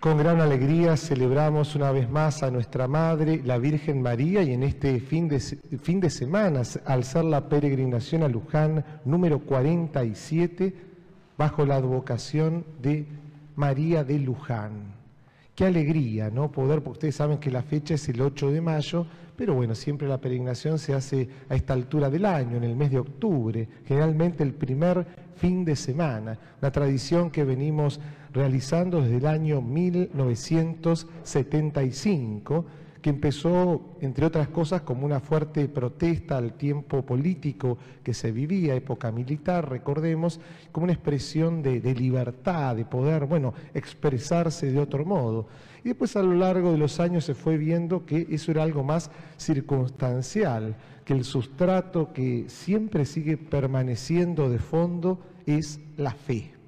Con gran alegría celebramos una vez más a nuestra Madre, la Virgen María, y en este fin de, fin de semana, al ser la peregrinación a Luján número 47, bajo la advocación de María de Luján. Qué alegría, ¿no? Poder, porque ustedes saben que la fecha es el 8 de mayo, pero bueno, siempre la peregrinación se hace a esta altura del año, en el mes de octubre, generalmente el primer fin de semana, una tradición que venimos realizando desde el año 1975, que empezó, entre otras cosas, como una fuerte protesta al tiempo político que se vivía, época militar, recordemos, como una expresión de, libertad, de poder, bueno, expresarse de otro modo. Y después a lo largo de los años se fue viendo que eso era algo más circunstancial, que el sustrato que siempre sigue permaneciendo de fondo es la fe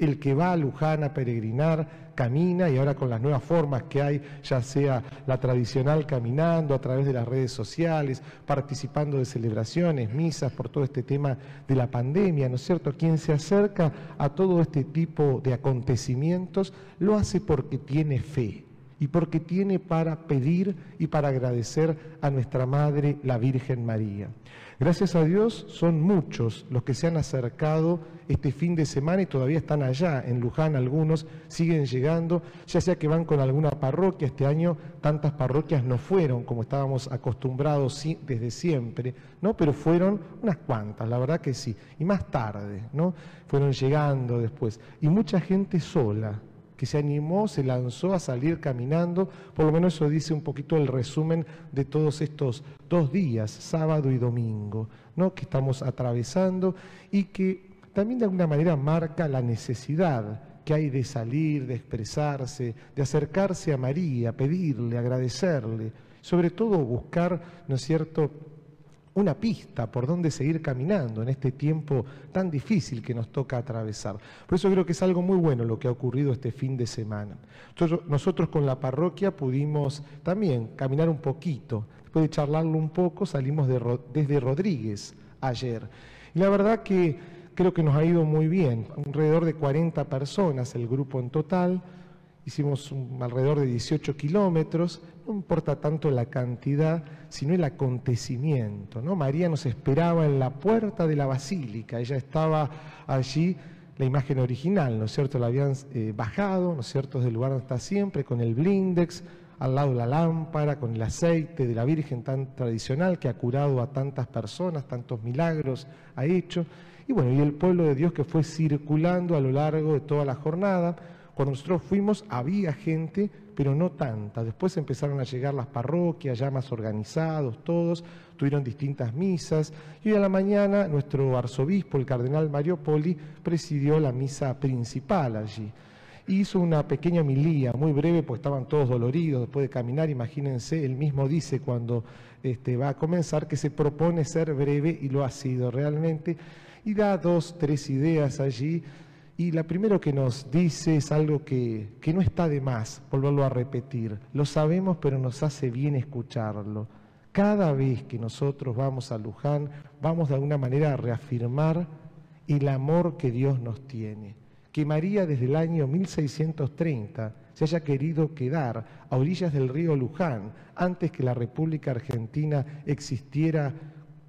el que va a Luján a peregrinar camina y ahora con las nuevas formas que hay, ya sea la tradicional caminando a través de las redes sociales, participando de celebraciones, misas, por todo este tema de la pandemia, ¿no es cierto? Quien se acerca a todo este tipo de acontecimientos lo hace porque tiene fe y porque tiene para pedir y para agradecer a nuestra Madre, la Virgen María. Gracias a Dios son muchos los que se han acercado este fin de semana y todavía están allá, en Luján algunos siguen llegando, ya sea que van con alguna parroquia, este año tantas parroquias no fueron como estábamos acostumbrados desde siempre, ¿no? Pero fueron unas cuantas, la verdad que sí, y más tarde, ¿no? Fueron llegando después, y mucha gente sola, que se animó, se lanzó a salir caminando, por lo menos eso dice un poquito el resumen de todos estos dos días, sábado y domingo, ¿no? que estamos atravesando y que también de alguna manera marca la necesidad que hay de salir, de expresarse, de acercarse a María, pedirle, agradecerle, sobre todo buscar, ¿no es cierto?, una pista por dónde seguir caminando en este tiempo tan difícil que nos toca atravesar. Por eso creo que es algo muy bueno lo que ha ocurrido este fin de semana. Nosotros, con la parroquia pudimos también caminar un poquito. Después de charlarlo un poco, salimos desde Rodríguez ayer. Y la verdad que creo que nos ha ido muy bien. Alrededor de 40 personas el grupo en total hicimos alrededor de 18 kilómetros, no importa tanto la cantidad, sino el acontecimiento. ¿no? María nos esperaba en la puerta de la basílica, ella estaba allí, la imagen original, ¿no es cierto? La habían eh, bajado, ¿no es cierto?, desde el lugar donde está siempre, con el blindex, al lado de la lámpara, con el aceite de la Virgen tan tradicional que ha curado a tantas personas, tantos milagros ha hecho. Y bueno, y el pueblo de Dios que fue circulando a lo largo de toda la jornada, cuando nosotros fuimos había gente, pero no tanta. Después empezaron a llegar las parroquias, ya más organizados todos, tuvieron distintas misas. Y hoy a la mañana nuestro arzobispo, el cardenal Mario Poli, presidió la misa principal allí. Hizo una pequeña milía, muy breve, pues estaban todos doloridos después de caminar. Imagínense, él mismo dice cuando este, va a comenzar que se propone ser breve y lo ha sido realmente. Y da dos, tres ideas allí y la primero que nos dice es algo que, que no está de más volverlo a repetir. Lo sabemos, pero nos hace bien escucharlo. Cada vez que nosotros vamos a Luján, vamos de alguna manera a reafirmar el amor que Dios nos tiene. Que María desde el año 1630 se haya querido quedar a orillas del río Luján antes que la República Argentina existiera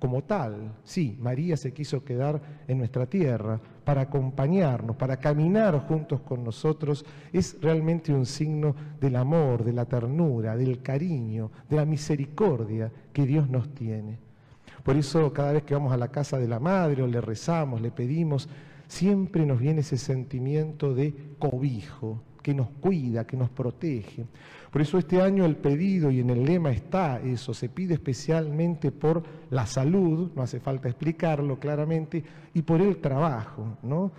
como tal. Sí, María se quiso quedar en nuestra tierra para acompañarnos, para caminar juntos con nosotros, es realmente un signo del amor, de la ternura, del cariño, de la misericordia que Dios nos tiene. Por eso cada vez que vamos a la casa de la madre o le rezamos, le pedimos, siempre nos viene ese sentimiento de cobijo, que nos cuida, que nos protege. Por eso este año el pedido y en el lema está eso, se pide especialmente por la salud, no hace falta explicarlo claramente, y por el trabajo, ¿no?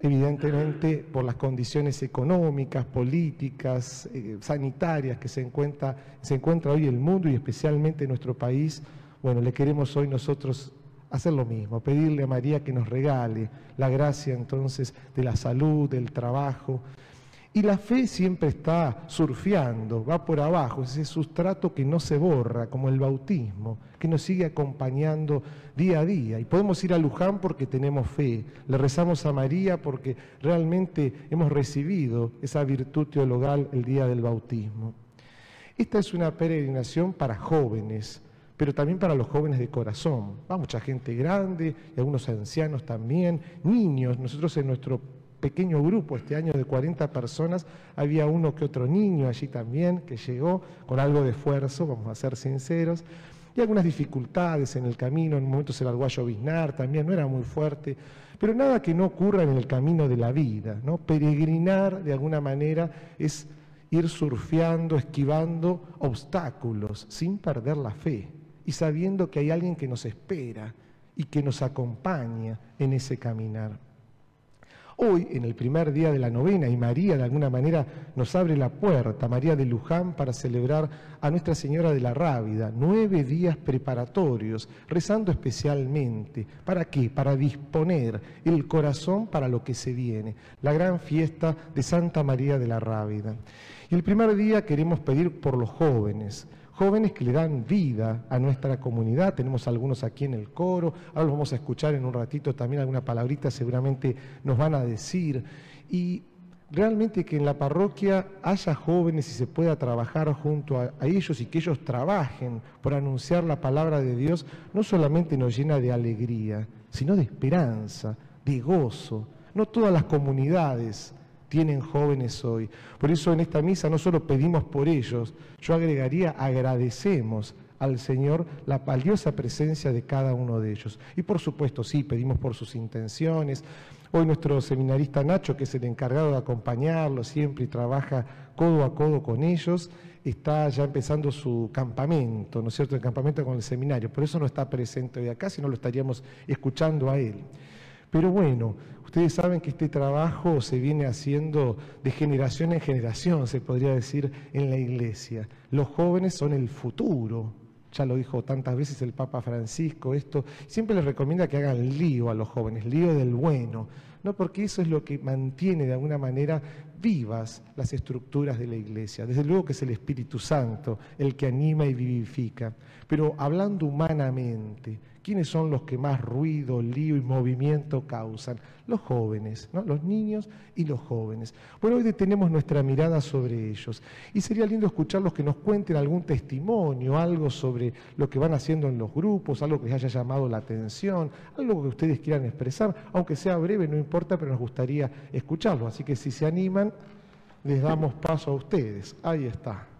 Evidentemente por las condiciones económicas, políticas, eh, sanitarias que se encuentra, se encuentra hoy el mundo y especialmente nuestro país, bueno, le queremos hoy nosotros hacer lo mismo, pedirle a María que nos regale la gracia entonces de la salud, del trabajo, Y la fe siempre está surfeando, va por abajo, ese sustrato que no se borra, como el bautismo, que nos sigue acompañando día a día. Y podemos ir a Luján porque tenemos fe, le rezamos a María porque realmente hemos recibido esa virtud teologal el día del bautismo. Esta es una peregrinación para jóvenes, pero también para los jóvenes de corazón. Va mucha gente grande y algunos ancianos también, niños. Nosotros en nuestro pequeño grupo, este año de 40 personas, había uno que otro niño allí también que llegó con algo de esfuerzo, vamos a ser sinceros, y algunas dificultades en el camino, en momentos el largó a lloviznar también, no era muy fuerte, pero nada que no ocurra en el camino de la vida, ¿no? Peregrinar de alguna manera es ir surfeando, esquivando obstáculos sin perder la fe y sabiendo que hay alguien que nos espera y que nos acompaña en ese caminar. Hoy, en el primer día de la novena, y María de alguna manera nos abre la puerta, María de Luján, para celebrar a Nuestra Señora de la Rábida, nueve días preparatorios, rezando especialmente. ¿Para qué? Para disponer el corazón para lo que se viene, la gran fiesta de Santa María de la Rábida. Y el primer día queremos pedir por los jóvenes, jóvenes que le dan vida a nuestra comunidad. Tenemos algunos aquí en el coro, ahora los vamos a escuchar en un ratito también alguna palabrita seguramente nos van a decir. Y realmente que en la parroquia haya jóvenes y se pueda trabajar junto a, a, ellos y que ellos trabajen por anunciar la palabra de Dios, no solamente nos llena de alegría, sino de esperanza, de gozo. No todas las comunidades tienen jóvenes hoy. Por eso en esta misa no solo pedimos por ellos, yo agregaría agradecemos al Señor la valiosa presencia de cada uno de ellos. Y por supuesto, sí, pedimos por sus intenciones. Hoy nuestro seminarista Nacho, que es el encargado de acompañarlos siempre y trabaja codo a codo con ellos, está ya empezando su campamento, ¿no es cierto?, el campamento con el seminario. Por eso no está presente hoy acá, sino lo estaríamos escuchando a él. Pero bueno, ustedes saben que este trabajo se viene haciendo de generación en generación, se podría decir, en la iglesia. Los jóvenes son el futuro. Ya lo dijo tantas veces el Papa Francisco, esto siempre les recomienda que hagan lío a los jóvenes, lío del bueno, ¿no? porque eso es lo que mantiene de alguna manera vivas las estructuras de la iglesia. Desde luego que es el Espíritu Santo el que anima y vivifica, pero hablando humanamente, ¿Quiénes son los que más ruido, lío y movimiento causan? Los jóvenes, ¿no? los niños y los jóvenes. Bueno, hoy detenemos nuestra mirada sobre ellos y sería lindo escucharlos que nos cuenten algún testimonio, algo sobre lo que van haciendo en los grupos, algo que les haya llamado la atención, algo que ustedes quieran expresar, aunque sea breve, no importa, pero nos gustaría escucharlo. Así que si se animan, les damos paso a ustedes. Ahí está.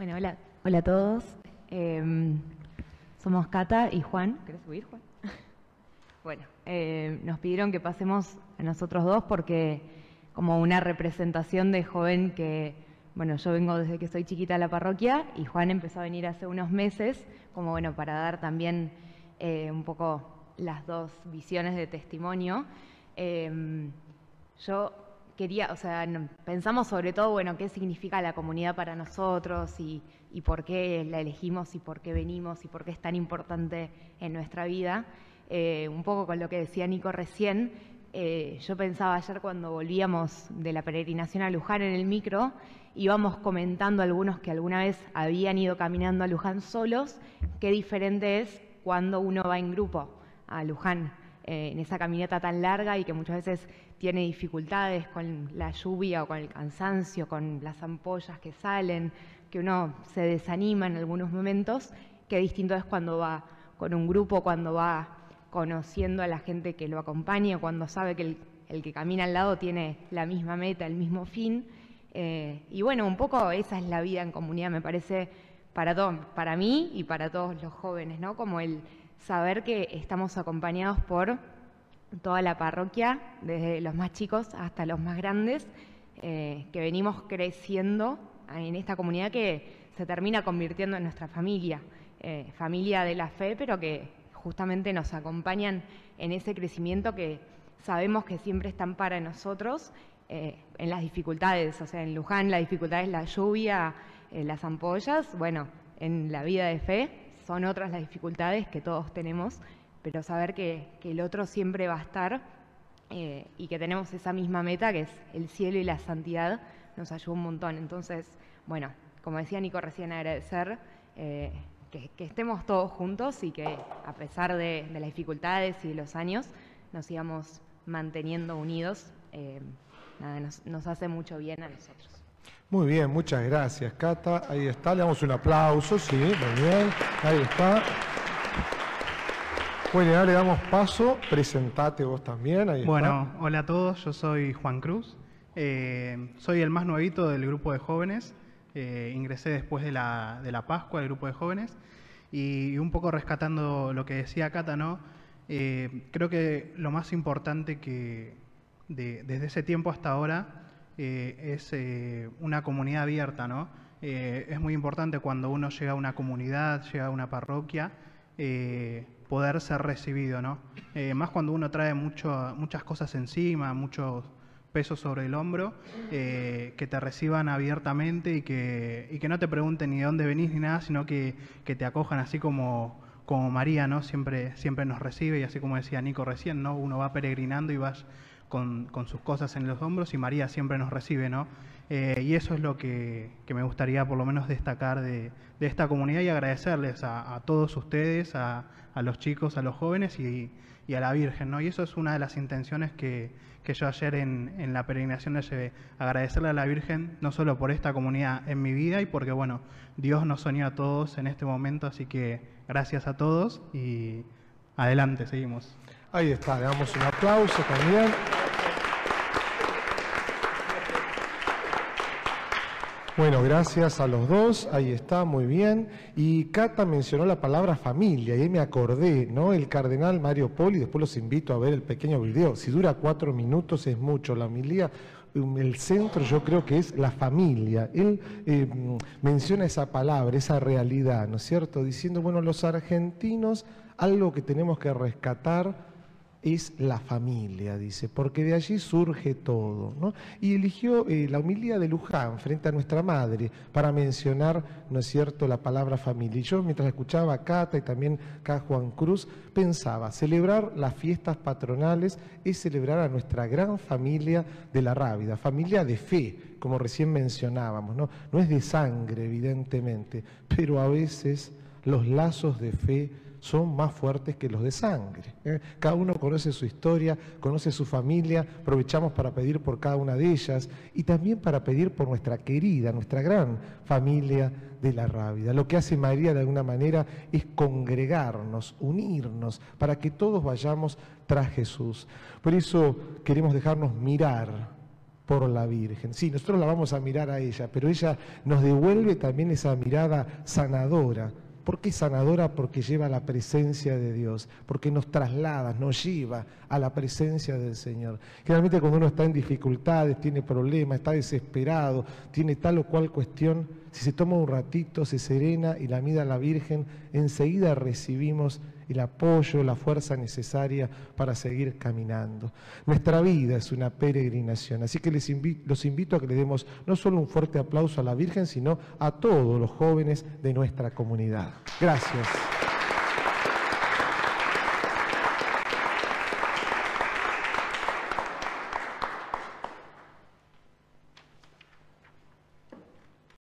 Bueno, hola, hola a todos. Eh, somos Cata y Juan. ¿Querés subir, Juan? bueno, eh, nos pidieron que pasemos a nosotros dos porque como una representación de joven que, bueno, yo vengo desde que soy chiquita a la parroquia y Juan empezó a venir hace unos meses, como bueno, para dar también eh, un poco las dos visiones de testimonio. Em, yo quería, o sea, pensamos sobre todo, bueno, qué significa la comunidad para nosotros y, por qué la elegimos y por qué venimos y por qué es tan importante en nuestra vida. Eh, un poco con lo que decía Nico recién, eh, yo pensaba ayer cuando volvíamos de la peregrinación a Luján en el micro, íbamos comentando algunos que alguna vez habían ido caminando a Luján solos, qué diferente es cuando uno va en grupo a Luján, eh, en esa caminata tan larga y que muchas veces tiene dificultades con la lluvia o con el cansancio, con las ampollas que salen, que uno se desanima en algunos momentos, que distinto es cuando va con un grupo, cuando va conociendo a la gente que lo acompaña, cuando sabe que el, que camina al lado tiene la misma meta, el mismo fin. Eh, y bueno, un poco esa es la vida en comunidad, me parece, para, para mí y para todos los jóvenes, ¿no? Como el saber que estamos acompañados por toda la parroquia, desde los más chicos hasta los más grandes, eh, que venimos creciendo en esta comunidad que se termina convirtiendo en nuestra familia, eh, familia de la fe, pero que justamente nos acompañan en ese crecimiento que sabemos que siempre están para nosotros eh, en las dificultades, o sea, en Luján la dificultad es la lluvia, las ampollas, bueno, en la vida de fe son otras las dificultades que todos tenemos, pero saber que, el otro siempre va a estar eh, y que tenemos esa misma meta que es el cielo y la santidad, nos ayuda un montón. Entonces, bueno, como decía Nico recién, agradecer eh, que, estemos todos juntos y que a pesar de, las dificultades y de los años, nos sigamos manteniendo unidos. Eh, nada, nos, hace mucho bien a nosotros. Muy bien, muchas gracias, Cata. Ahí está, le damos un aplauso, sí, muy bien. Ahí está. Bueno, ya le damos paso, presentate vos también. Ahí bueno, hola a todos, yo soy Juan Cruz, eh, soy el más nuevito del grupo de jóvenes, eh, ingresé después de la, de la Pascua al grupo de jóvenes y un poco rescatando lo que decía Cata, ¿no? Eh, creo que lo más importante que desde ese tiempo hasta ahora es una comunidad abierta, ¿no? es muy importante cuando uno llega a una comunidad, llega a una parroquia, poder ser recibido, ¿no? más cuando uno trae mucho, muchas cosas encima, muchos peso sobre el hombro, eh, que te reciban abiertamente y que, y que no te pregunten ni de dónde venís ni nada, sino que, que te acojan así como, como María, ¿no? Siempre, siempre nos recibe y así como decía Nico recién, ¿no? Uno va peregrinando y vas con, con sus cosas en los hombros y María siempre nos recibe, ¿no? Eh, y eso es lo que, que, me gustaría por lo menos destacar de, de esta comunidad y agradecerles a, a todos ustedes, a, a, los chicos, a los jóvenes y, y a la Virgen, ¿no? Y eso es una de las intenciones que, que yo ayer en, en, la peregrinación le llevé. Agradecerle a la Virgen no solo por esta comunidad en mi vida y porque, bueno, Dios nos soñó a todos en este momento, así que gracias a todos y adelante, seguimos. Ahí está, le damos un aplauso también. Bueno, gracias a los dos, ahí está, muy bien. Y Cata mencionó la palabra familia, y ahí me acordé, ¿no? El cardenal Mario Poli, después los invito a ver el pequeño video. Si dura cuatro minutos es mucho, la familia um, el centro yo creo que es la familia. Él eh, menciona esa palabra, esa realidad, ¿no es cierto? Diciendo, bueno, los argentinos, algo que tenemos que rescatar es la familia, dice, porque de allí surge todo. ¿no? Y eligió eh, la humildad de Luján frente a nuestra madre para mencionar, ¿no es cierto?, la palabra familia. Y yo mientras escuchaba a Cata y también a Juan Cruz, pensaba, celebrar las fiestas patronales es celebrar a nuestra gran familia de la Rábida, familia de fe, como recién mencionábamos, ¿no? No es de sangre, evidentemente, pero a veces los lazos de fe son más fuertes que los de sangre. ¿eh? Cada uno conoce su historia, conoce su familia, aprovechamos para pedir por cada una de ellas y también para pedir por nuestra querida, nuestra gran familia de la Rábida. Lo que hace María de alguna manera es congregarnos, unirnos, para que todos vayamos tras Jesús. Por eso queremos dejarnos mirar por la Virgen. Sí, nosotros la vamos a mirar a ella, pero ella nos devuelve también esa mirada sanadora ¿Por qué sanadora? Porque lleva la presencia de Dios, porque nos traslada, nos lleva a la presencia del Señor. Generalmente cuando uno está en dificultades, tiene problemas, está desesperado, tiene tal o cual cuestión, si se toma un ratito, se serena y la mira a la Virgen, enseguida recibimos el apoyo, la fuerza necesaria para seguir caminando. Nuestra vida es una peregrinación, así que les los invito a que le demos no solo un fuerte aplauso a la Virgen, sino a todos los jóvenes de nuestra comunidad. Gracias.